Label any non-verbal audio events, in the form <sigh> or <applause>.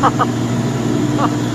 ハ <laughs>